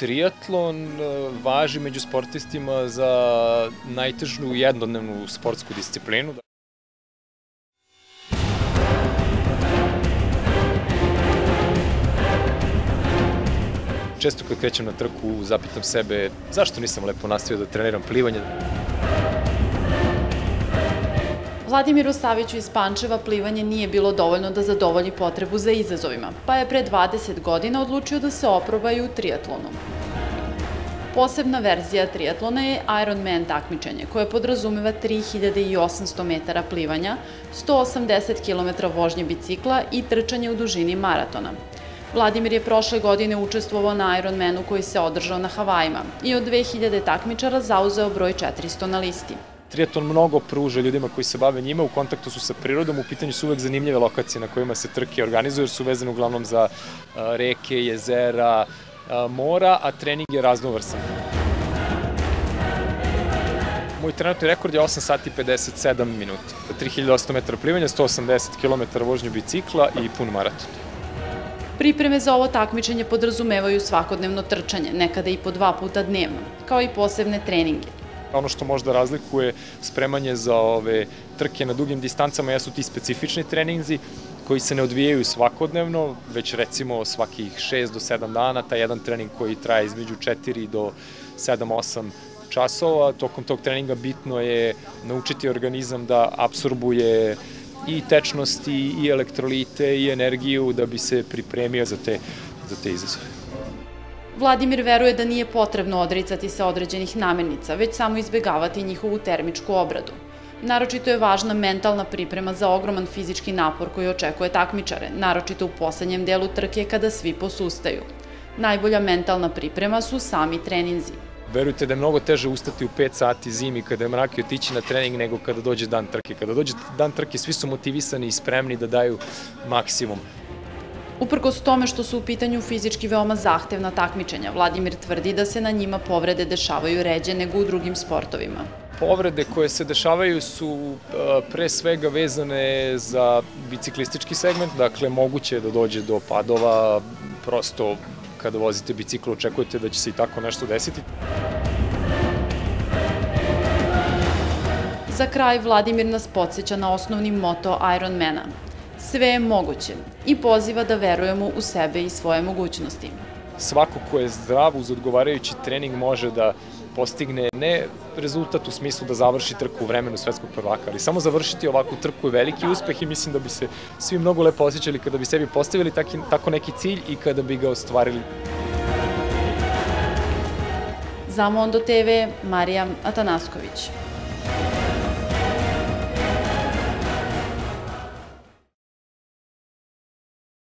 triatlon e, važi među sportistima za najtežnu jednodnevnu sportsku disciplinu. Često kad krećem na trku zapitam sebe zašto nisam lepo nastavio da treniram plivanje. Vladimiru Saviću iz Pančeva plivanje nije bilo dovoljno da zadovolji potrebu za izazovima, pa je pre 20 godina odlučio da se oproba i u triatlonu. Posebna verzija triatlona je Ironman takmičenje, koje podrazumeva 3800 metara plivanja, 180 km vožnje bicikla i trčanje u dužini maratona. Vladimir je prošle godine učestvovao na Ironmanu koji se održao na Havajima i od 2000 takmičara zauzeo broj 400 na listi. Triatlon mnogo pruža ljudima koji se bave njima, u kontaktu su sa prirodom, u pitanju su uvek zanimljive lokacije na kojima se trke organizuju, jer su vezane uglavnom za reke, jezera, mora, a trening je raznovrsan. Moj trenutni rekord je 8 sati 57 minuta. 3800 metara plivanja, 180 km vožnje bicikla i pun maraton. Pripreme za ovo takmičenje podrazumevaju svakodnevno trčanje, nekada i po dva puta dnevno, kao i posebne treninge. Ono što možda razlikuje spremanje za ove trke na dugim distancama jesu ti specifični treninzi koji se ne odvijaju svakodnevno, već recimo svakih 6 do 7 dana, taj jedan trening koji traje između 4 do 7-8 časova. Tokom tog treninga bitno je naučiti organizam da absorbuje i tečnosti, i elektrolite, i energiju da bi se pripremio za te, za te izazove. Vladimir veruje da nije potrebno odricati se određenih namirnica, već samo izbegavati njihovu termičku obradu. Naročito je važna mentalna priprema za ogroman fizički napor koji očekuje takmičare, naročito u poslednjem delu trke kada svi posustaju. Najbolja mentalna priprema su sami treninzi. Verujte da je mnogo teže ustati u 5 sati zimi kada je mrak i otići na trening nego kada dođe dan trke. Kada dođe dan trke svi su motivisani i spremni da daju maksimum. Uprkos tome što su u pitanju fizički veoma zahtevna takmičenja, Vladimir tvrdi da se na njima povrede dešavaju ređe nego u drugim sportovima. Povrede koje se dešavaju su pre svega vezane za biciklistički segment, dakle moguće je da dođe do padova, prosto kada vozite bicikl očekujete da će se i tako nešto desiti. Za kraj Vladimir nas podsjeća na osnovni moto Ironmana – sve je moguće i poziva da verujemo u sebe i svoje mogućnosti. Svako ko je zdrav uz odgovarajući trening može da postigne ne rezultat u smislu da završi trku u vremenu svetskog prvaka, ali samo završiti ovakvu trku je veliki uspeh i mislim da bi se svi mnogo lepo osjećali kada bi sebi postavili taki, tako neki cilj i kada bi ga ostvarili. Za Mondo TV, Marija Atanasković.